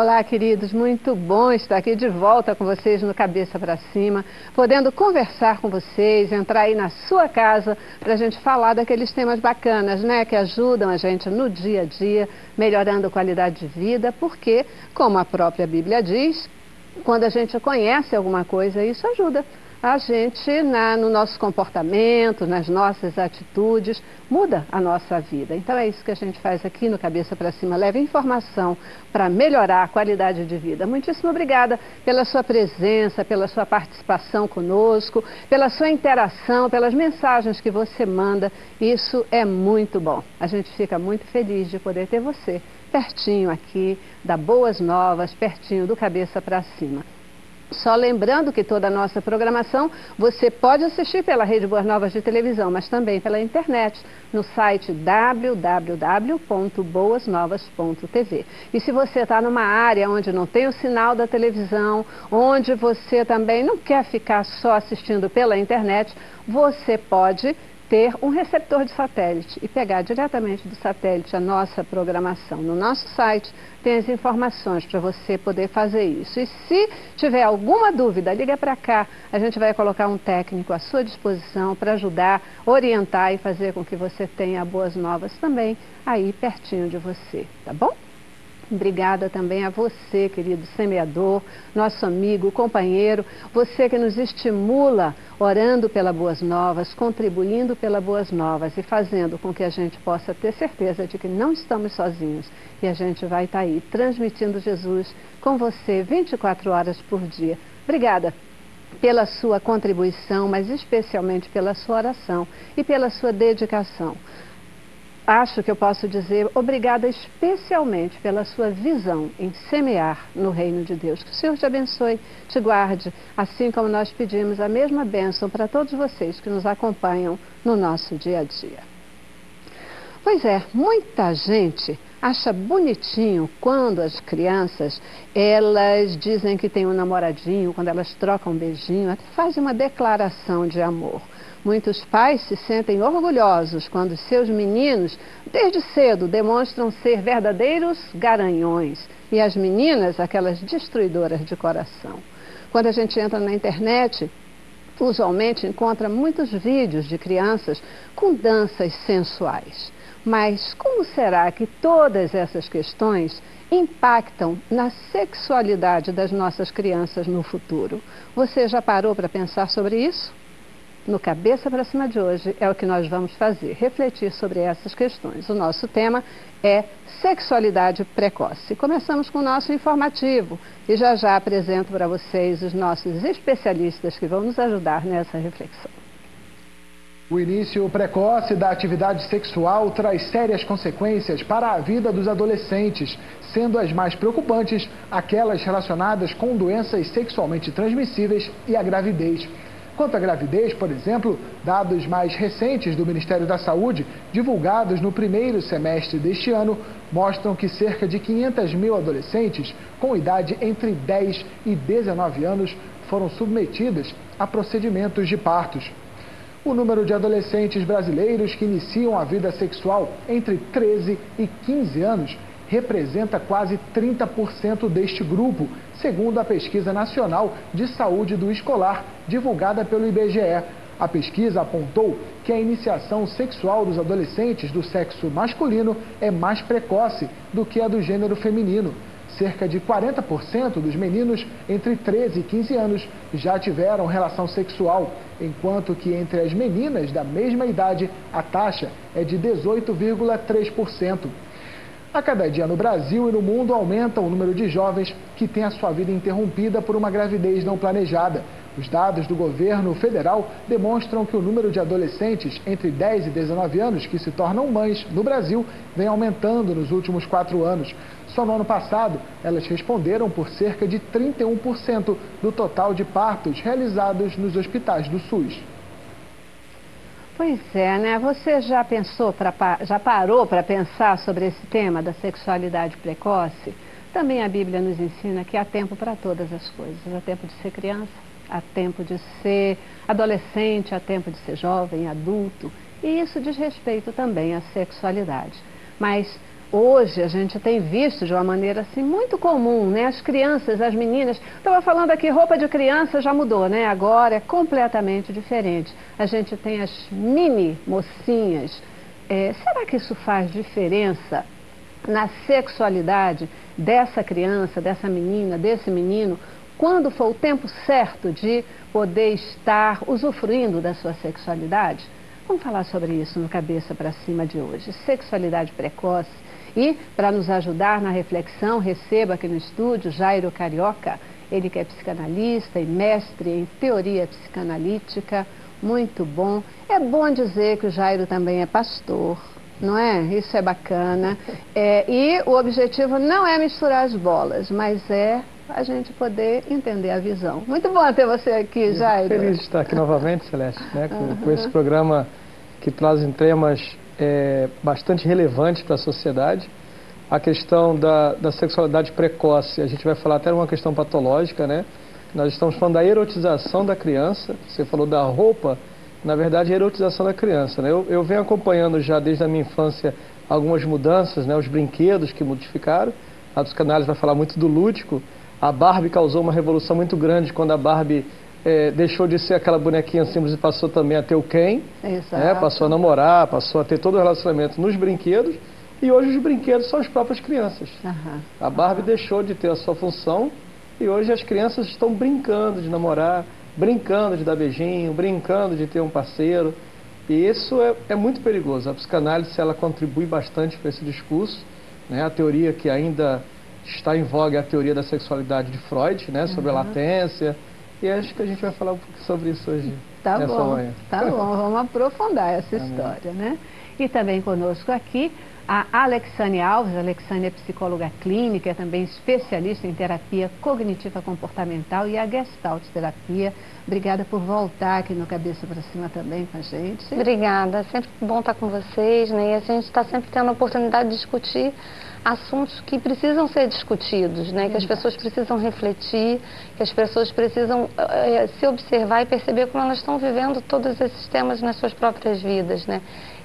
Olá, queridos, muito bom estar aqui de volta com vocês no Cabeça para Cima, podendo conversar com vocês, entrar aí na sua casa para a gente falar daqueles temas bacanas, né, que ajudam a gente no dia a dia, melhorando a qualidade de vida, porque, como a própria Bíblia diz, quando a gente conhece alguma coisa, isso ajuda a gente, na, no nosso comportamento, nas nossas atitudes, muda a nossa vida. Então é isso que a gente faz aqui no Cabeça para Cima. Leva informação para melhorar a qualidade de vida. Muitíssimo obrigada pela sua presença, pela sua participação conosco, pela sua interação, pelas mensagens que você manda. Isso é muito bom. A gente fica muito feliz de poder ter você pertinho aqui, da Boas Novas, pertinho do Cabeça para Cima. Só lembrando que toda a nossa programação você pode assistir pela Rede Boas Novas de televisão, mas também pela internet, no site www.boasnovas.tv. E se você está numa área onde não tem o sinal da televisão, onde você também não quer ficar só assistindo pela internet, você pode ter um receptor de satélite e pegar diretamente do satélite a nossa programação. No nosso site tem as informações para você poder fazer isso. E se tiver alguma dúvida, liga para cá. A gente vai colocar um técnico à sua disposição para ajudar, orientar e fazer com que você tenha boas novas também aí pertinho de você, tá bom? Obrigada também a você, querido semeador, nosso amigo, companheiro, você que nos estimula orando pelas boas novas, contribuindo pelas boas novas e fazendo com que a gente possa ter certeza de que não estamos sozinhos e a gente vai estar aí transmitindo Jesus com você 24 horas por dia. Obrigada pela sua contribuição, mas especialmente pela sua oração e pela sua dedicação acho que eu posso dizer obrigada especialmente pela sua visão em semear no reino de Deus. Que o Senhor te abençoe, te guarde, assim como nós pedimos a mesma bênção para todos vocês que nos acompanham no nosso dia a dia. Pois é, muita gente acha bonitinho quando as crianças elas dizem que tem um namoradinho, quando elas trocam um beijinho, até fazem uma declaração de amor. Muitos pais se sentem orgulhosos quando seus meninos, desde cedo, demonstram ser verdadeiros garanhões e as meninas, aquelas destruidoras de coração. Quando a gente entra na internet, usualmente encontra muitos vídeos de crianças com danças sensuais. Mas como será que todas essas questões impactam na sexualidade das nossas crianças no futuro? Você já parou para pensar sobre isso? no Cabeça para Cima de hoje é o que nós vamos fazer, refletir sobre essas questões. O nosso tema é sexualidade precoce. Começamos com o nosso informativo e já já apresento para vocês os nossos especialistas que vão nos ajudar nessa reflexão. O início precoce da atividade sexual traz sérias consequências para a vida dos adolescentes, sendo as mais preocupantes aquelas relacionadas com doenças sexualmente transmissíveis e a gravidez. Quanto à gravidez, por exemplo, dados mais recentes do Ministério da Saúde, divulgados no primeiro semestre deste ano, mostram que cerca de 500 mil adolescentes com idade entre 10 e 19 anos foram submetidas a procedimentos de partos. O número de adolescentes brasileiros que iniciam a vida sexual entre 13 e 15 anos representa quase 30% deste grupo, segundo a Pesquisa Nacional de Saúde do Escolar, divulgada pelo IBGE. A pesquisa apontou que a iniciação sexual dos adolescentes do sexo masculino é mais precoce do que a do gênero feminino. Cerca de 40% dos meninos entre 13 e 15 anos já tiveram relação sexual, enquanto que entre as meninas da mesma idade a taxa é de 18,3%. A cada dia no Brasil e no mundo aumenta o número de jovens que têm a sua vida interrompida por uma gravidez não planejada. Os dados do governo federal demonstram que o número de adolescentes entre 10 e 19 anos que se tornam mães no Brasil vem aumentando nos últimos quatro anos. Só no ano passado, elas responderam por cerca de 31% do total de partos realizados nos hospitais do SUS. Pois é, né? Você já pensou, pra, já parou para pensar sobre esse tema da sexualidade precoce? Também a Bíblia nos ensina que há tempo para todas as coisas. Há tempo de ser criança, há tempo de ser adolescente, há tempo de ser jovem, adulto. E isso diz respeito também à sexualidade. Mas Hoje a gente tem visto de uma maneira assim muito comum, né? As crianças, as meninas. Estava falando aqui, roupa de criança já mudou, né? Agora é completamente diferente. A gente tem as mini mocinhas. É, será que isso faz diferença na sexualidade dessa criança, dessa menina, desse menino? Quando for o tempo certo de poder estar usufruindo da sua sexualidade? Vamos falar sobre isso no Cabeça para Cima de hoje. Sexualidade precoce e, para nos ajudar na reflexão, receba aqui no estúdio Jairo Carioca, ele que é psicanalista e mestre em teoria psicanalítica, muito bom. É bom dizer que o Jairo também é pastor, não é? Isso é bacana. É, e o objetivo não é misturar as bolas, mas é a gente poder entender a visão. Muito bom ter você aqui, Jairo. Feliz de estar aqui novamente, Celeste, né, com, uhum. com esse programa que trazem temas é, bastante relevantes para a sociedade. A questão da, da sexualidade precoce, a gente vai falar até uma questão patológica, né? Nós estamos falando da erotização da criança, você falou da roupa, na verdade, a erotização da criança. Né? Eu, eu venho acompanhando já desde a minha infância algumas mudanças, né? os brinquedos que modificaram. A psicanálise vai falar muito do lúdico. A Barbie causou uma revolução muito grande quando a Barbie é, deixou de ser aquela bonequinha simples e passou também a ter o quem, né? passou a namorar, passou a ter todo o relacionamento nos brinquedos. E hoje os brinquedos são as próprias crianças. A Barbie deixou de ter a sua função e hoje as crianças estão brincando de namorar, brincando de dar beijinho, brincando de ter um parceiro. E isso é, é muito perigoso. A psicanálise ela contribui bastante para esse discurso. Né? A teoria que ainda está em voga a teoria da sexualidade de Freud, né? sobre uhum. a latência. E acho que a gente vai falar um pouco sobre isso hoje. Tá bom, manhã. tá bom. Vamos aprofundar essa história, né? E também conosco aqui a Alexane Alves. A Alexane é psicóloga clínica, é também especialista em terapia cognitiva comportamental e a Gestalt terapia. Obrigada por voltar aqui no Cabeça para Cima também com a gente. Obrigada, sempre bom estar com vocês, né? E a gente está sempre tendo a oportunidade de discutir assuntos que precisam ser discutidos, né? que as pessoas precisam refletir, que as pessoas precisam é, se observar e perceber como elas estão vivendo todos esses temas nas suas próprias vidas. Né?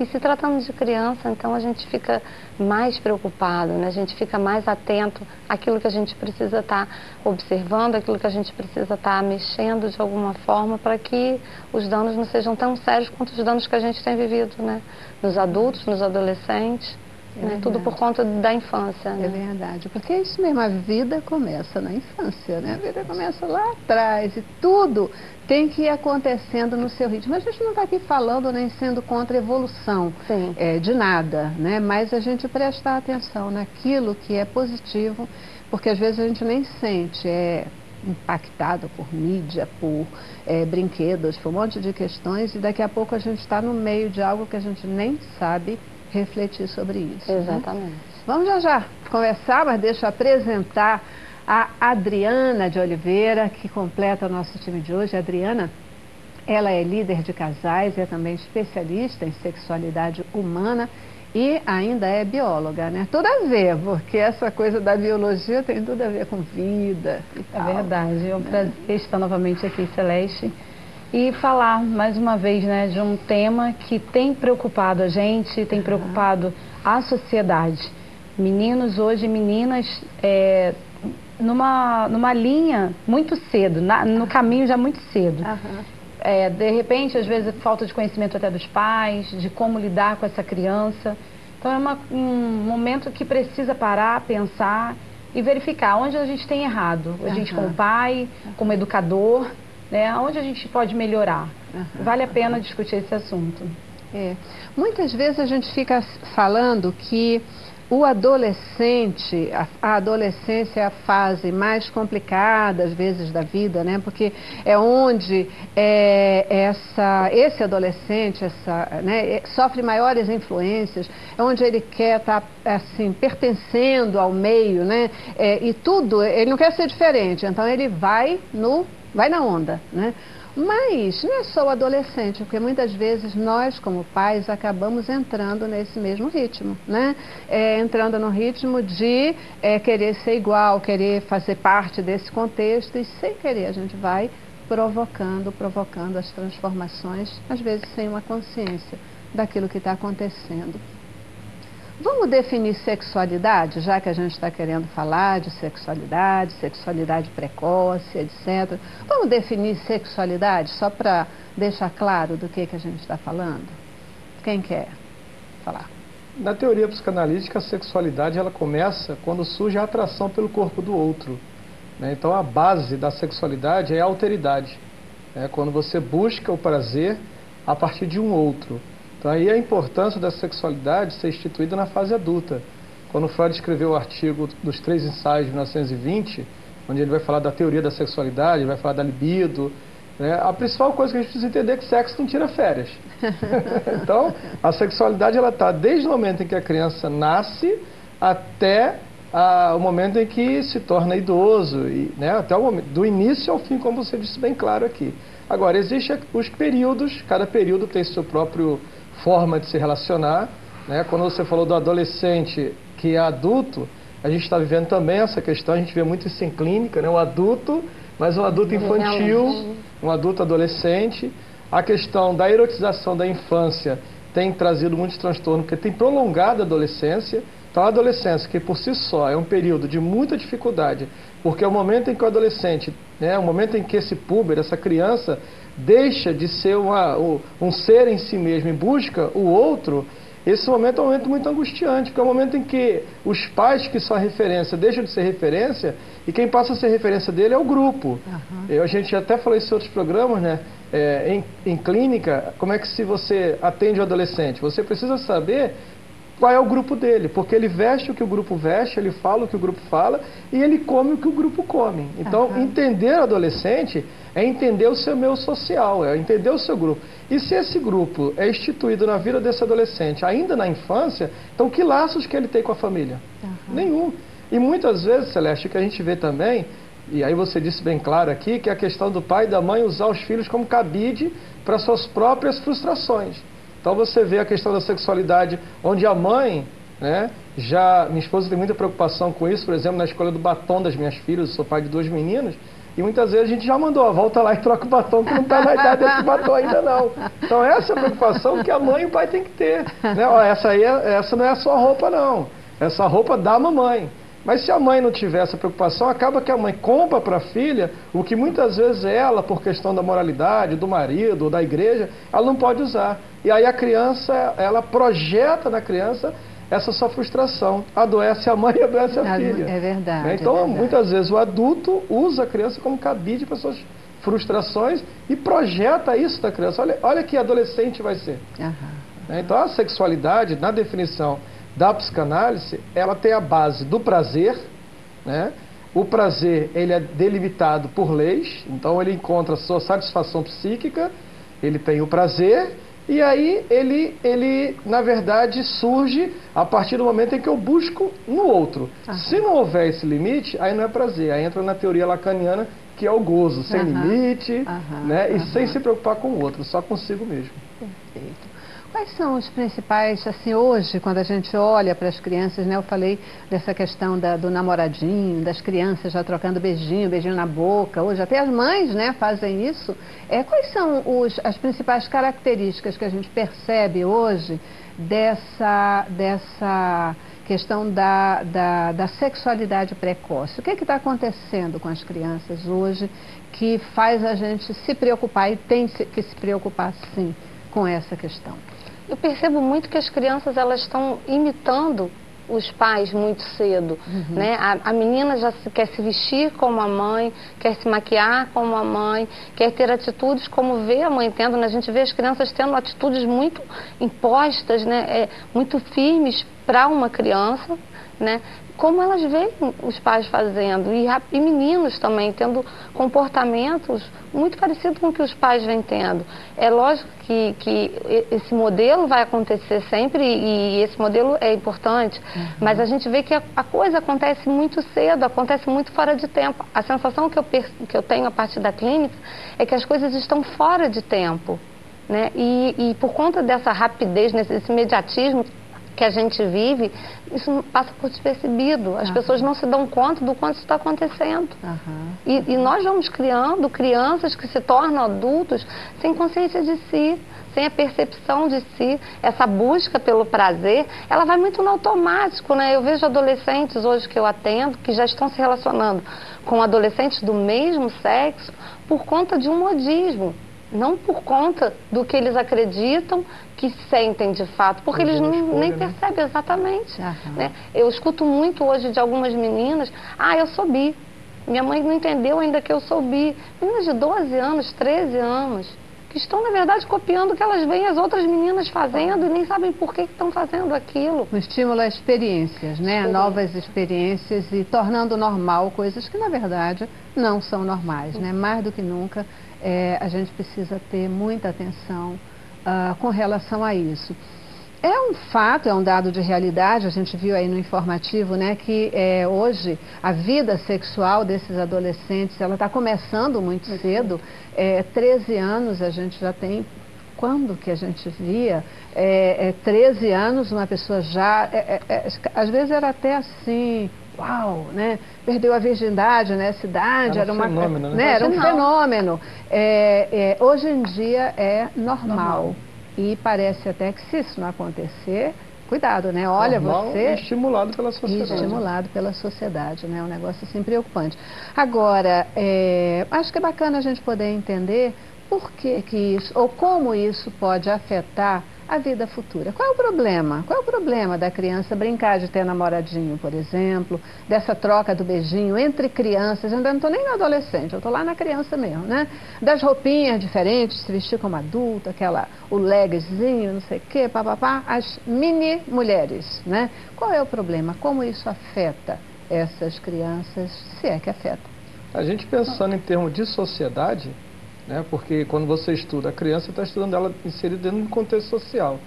E se tratando de criança, então a gente fica mais preocupado, né? a gente fica mais atento àquilo que a gente precisa estar tá observando, aquilo que a gente precisa estar tá mexendo de alguma forma para que os danos não sejam tão sérios quanto os danos que a gente tem vivido né? nos adultos, nos adolescentes. É né? Tudo por conta da infância. Né? É verdade, porque é isso mesmo, a vida começa na infância, né? A vida começa lá atrás e tudo tem que ir acontecendo no seu ritmo. A gente não está aqui falando nem sendo contra a evolução é, de nada, né? Mas a gente prestar atenção naquilo que é positivo, porque às vezes a gente nem sente, é impactado por mídia, por é, brinquedos, por um monte de questões, e daqui a pouco a gente está no meio de algo que a gente nem sabe refletir sobre isso. Né? Exatamente. Né? Vamos já já conversar, mas deixa eu apresentar a Adriana de Oliveira, que completa o nosso time de hoje. A Adriana, ela é líder de casais, é também especialista em sexualidade humana e ainda é bióloga, né? Tudo a ver, porque essa coisa da biologia tem tudo a ver com vida. é verdade. É um prazer estar novamente aqui, Celeste e falar mais uma vez né, de um tema que tem preocupado a gente, tem preocupado a sociedade. Meninos hoje, meninas, é, numa, numa linha muito cedo, na, no caminho já muito cedo. Uhum. É, de repente, às vezes, falta de conhecimento até dos pais, de como lidar com essa criança. Então, é uma, um momento que precisa parar, pensar e verificar onde a gente tem errado. A gente como pai, como educador, né? Onde a gente pode melhorar? Uhum. Vale a pena discutir esse assunto. É. Muitas vezes a gente fica falando que o adolescente, a, adolescência é a fase mais complicada, às vezes, da vida, né? Porque é onde é, essa, esse adolescente essa, né, é, sofre maiores influências, é onde ele quer estar, tá, assim, pertencendo ao meio, né? É, e tudo, ele não quer ser diferente, então ele vai no vai na onda, né? Mas não é só o adolescente, porque muitas vezes nós, como pais, acabamos entrando nesse mesmo ritmo, né? É, entrando no ritmo de é, querer ser igual, querer fazer parte desse contexto e sem querer a gente vai provocando, provocando as transformações, às vezes sem uma consciência daquilo que está acontecendo. Vamos definir sexualidade, já que a gente está querendo falar de sexualidade, sexualidade precoce, etc. Vamos definir sexualidade só para deixar claro do que, que a gente está falando? Quem quer falar? Na teoria psicanalítica, a sexualidade ela começa quando surge a atração pelo corpo do outro. Né? Então, a base da sexualidade é a alteridade. É quando você busca o prazer a partir de um outro. Então aí a importância da sexualidade ser instituída na fase adulta. Quando Freud escreveu o artigo dos três ensaios de 1920, onde ele vai falar da teoria da sexualidade, vai falar da libido, né? a principal coisa que a gente precisa entender é que sexo não tira férias. então, a sexualidade ela está desde o momento em que a criança nasce até a, o momento em que se torna idoso, e, né, até o momento, do início ao fim, como você disse bem claro aqui. Agora, existem os períodos, cada período tem seu próprio forma de se relacionar. Né? Quando você falou do adolescente que é adulto, a gente está vivendo também essa questão, a gente vê muito isso em clínica, né? o adulto, mas um adulto infantil, um adulto adolescente. A questão da erotização da infância tem trazido muitos transtornos, porque tem prolongado a adolescência. Então, a adolescência, que por si só é um período de muita dificuldade, porque é o momento em que o adolescente, né, o momento em que esse puber, essa criança, deixa de ser uma, um ser em si mesmo e busca o outro, esse momento é um momento muito angustiante, porque é o um momento em que os pais que são referência deixam de ser referência e quem passa a ser referência dele é o grupo. Uhum. Eu, a gente até falou isso em outros programas, né? É, em, em clínica, como é que se você atende o adolescente? Você precisa saber qual é o grupo dele, porque ele veste o que o grupo veste, ele fala o que o grupo fala e ele come o que o grupo come. Então, uhum. entender o adolescente é entender o seu meio social, é entender o seu grupo. E se esse grupo é instituído na vida desse adolescente ainda na infância, então que laços que ele tem com a família? Uhum. Nenhum. E muitas vezes, Celeste, o que a gente vê também, e aí você disse bem claro aqui, que é a questão do pai e da mãe usar os filhos como cabide para suas próprias frustrações. Então você vê a questão da sexualidade, onde a mãe, né, já, minha esposa tem muita preocupação com isso, por exemplo, na escolha do batom das minhas filhas, eu sou pai de duas meninas, e muitas vezes a gente já mandou, ó, volta lá e troca o batom, que não está na idade desse batom ainda não. Então essa é a preocupação que a mãe e o pai têm que ter. Né? Ó, essa, aí é, essa não é a sua roupa não, essa roupa da mamãe. Mas se a mãe não tiver essa preocupação, acaba que a mãe compra para a filha o que muitas vezes ela, por questão da moralidade, do marido ou da igreja, ela não pode usar. E aí a criança, ela projeta na criança essa sua frustração. Adoece a mãe e adoece a filha. É verdade. Né? Então, é verdade. muitas vezes o adulto usa a criança como cabide para suas frustrações e projeta isso da criança. Olha, olha que adolescente vai ser. Uhum. Então, a sexualidade, na definição da psicanálise, ela tem a base do prazer, né? O prazer, ele é delimitado por leis, então ele encontra a sua satisfação psíquica, ele tem o prazer, e aí ele, ele na verdade, surge a partir do momento em que eu busco no outro. Se não houver esse limite, aí não é prazer, aí entra na teoria lacaniana, que é o gozo, sem limite, né? E sem se preocupar com o outro, só consigo mesmo. Perfeito. Quais são os principais, assim, hoje, quando a gente olha para as crianças, né? Eu falei dessa questão da, do namoradinho, das crianças já trocando beijinho, beijinho na boca. Hoje até as mães, né, fazem isso. É, quais são os, as principais características que a gente percebe hoje dessa, dessa questão da, da, da sexualidade precoce? O que é está acontecendo com as crianças hoje que faz a gente se preocupar e tem que se preocupar, sim, com essa questão? Eu percebo muito que as crianças elas estão imitando os pais muito cedo, uhum. né? A, a, menina já se, quer se vestir como a mãe, quer se maquiar como a mãe, quer ter atitudes como vê a mãe tendo. Né? A gente vê as crianças tendo atitudes muito impostas, né? É, muito firmes para uma criança, né? Como elas veem os pais fazendo. E, e, meninos também tendo comportamentos muito parecidos com o que os pais vêm tendo. É lógico que, que esse modelo vai acontecer sempre e, esse modelo é importante, uhum. mas a gente vê que a, a, coisa acontece muito cedo, acontece muito fora de tempo. A sensação que eu, que eu tenho a partir da clínica é que as coisas estão fora de tempo. Né? E, e, por conta dessa rapidez, desse imediatismo que a gente vive, isso passa por despercebido. As uhum. pessoas não se dão conta do quanto isso está acontecendo. Uhum. E, e, nós vamos criando crianças que se tornam adultos sem consciência de si, têm a percepção de si, essa busca pelo prazer, ela vai muito no automático, né? Eu vejo adolescentes hoje que eu atendo que já estão se relacionando com adolescentes do mesmo sexo por conta de um modismo não por conta do que eles acreditam que sentem de fato, porque eles não, escolha, nem né? percebem exatamente. Né? Eu escuto muito hoje de algumas meninas, ah, eu sou bi. Minha mãe não entendeu ainda que eu sou bi. Meninas de 12 anos, 13 anos, que estão, na verdade, copiando o que elas veem as outras meninas fazendo e nem sabem por que estão fazendo aquilo. Um estímulo a experiências, né? A novas experiências e tornando normal coisas que, na verdade, não são normais, né? Mais do que nunca é, a gente precisa ter muita atenção uh, com relação a isso. É um fato, é um dado de realidade, a gente viu aí no informativo, né, que é, hoje a vida sexual desses adolescentes, ela está começando muito cedo, é, 13 anos a gente já tem, quando que a gente via, é, é 13 anos uma pessoa já, é, é, é, às vezes era até assim, uau, né? Perdeu a virgindade nessa idade, era, era, uma, fenômeno, né? né? Era um fenômeno. É, é, hoje em dia é normal. normal. E parece até que se isso não acontecer, cuidado, né? Olha, normal você. estimulado pela sociedade. estimulado pela sociedade, né? É um negócio assim preocupante. Agora, é, acho que é bacana a gente poder entender por que, que isso, ou como isso pode afetar a vida futura. Qual é o problema? Qual é o problema da criança brincar de ter namoradinho, por exemplo, dessa troca do beijinho entre crianças, eu ainda não estou nem no adolescente, eu estou lá na criança mesmo, né? Das roupinhas diferentes, se vestir como adulto, aquela, o legzinho, não sei o quê, papapá, as mini mulheres, né? Qual é o problema? Como isso afeta essas crianças, se é que afeta? A gente pensando em termos de sociedade, né? porque quando você estuda a criança, está estudando ela inserida dentro de um contexto social.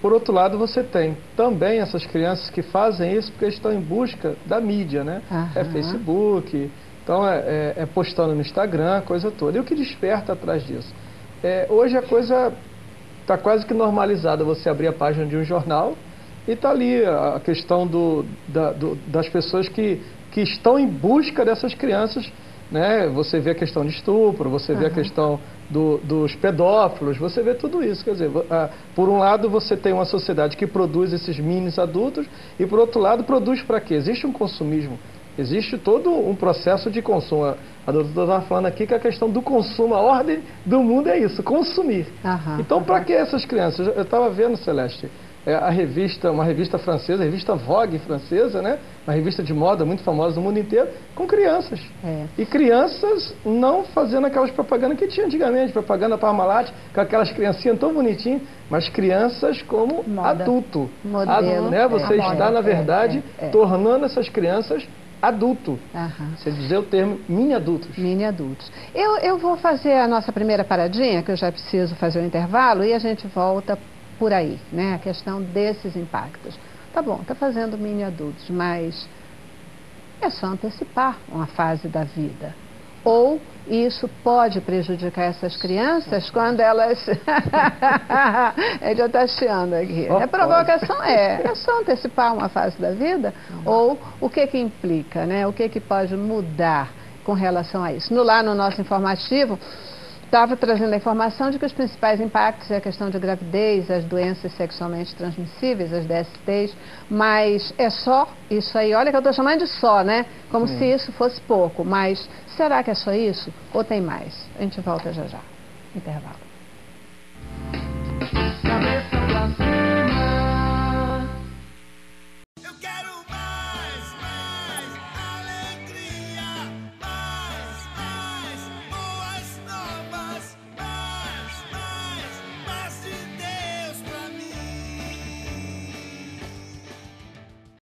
Por outro lado, você tem também essas crianças que fazem isso porque estão em busca da mídia, né? É Facebook, então é, é, é, postando no Instagram, coisa toda. E o que desperta atrás disso? É, hoje a coisa está quase que normalizada. Você abrir a página de um jornal e está ali a questão do, da, do, das pessoas que, que estão em busca dessas crianças né? Você vê a questão de estupro, você vê uhum. a questão do, dos pedófilos, você vê tudo isso. Quer dizer, por um lado você tem uma sociedade que produz esses minis adultos e por outro lado produz para quê? Existe um consumismo, existe todo um processo de consumo. A doutora estava falando aqui que a questão do consumo, a ordem do mundo é isso, consumir. Uhum. Então, para que essas crianças? Eu estava vendo, Celeste, é, a revista, uma revista francesa, a revista Vogue francesa, né? Uma revista de moda muito famosa no mundo inteiro, com crianças. É. E crianças não fazendo aquelas propagandas que tinha antigamente, propaganda Parmalat, com aquelas criancinhas tão bonitinhas, mas crianças como moda. adulto. Modelo. Ad, né? Você é, está, na é, verdade, é, é, tornando essas crianças adulto. Uhum. Você dizer o termo mini adultos. Mini adultos. Eu, eu vou fazer a nossa primeira paradinha, que eu já preciso fazer o intervalo, e a gente volta por aí, né? A questão desses impactos. Tá bom, está fazendo mini adultos, mas é só antecipar uma fase da vida. Ou isso pode prejudicar essas crianças quando elas. Ele já está chiando aqui. Oh, é provocação? É. É só antecipar uma fase da vida? Ou o que que implica, né? O que que pode mudar com relação a isso? No, lá no nosso informativo, estava trazendo a informação de que os principais impactos é a questão de gravidez, as doenças sexualmente transmissíveis, as DSTs, mas é só isso aí. Olha que eu estou chamando de só, né? Como Sim. se isso fosse pouco, mas será que é só isso ou tem mais? A gente volta já já. Intervalo.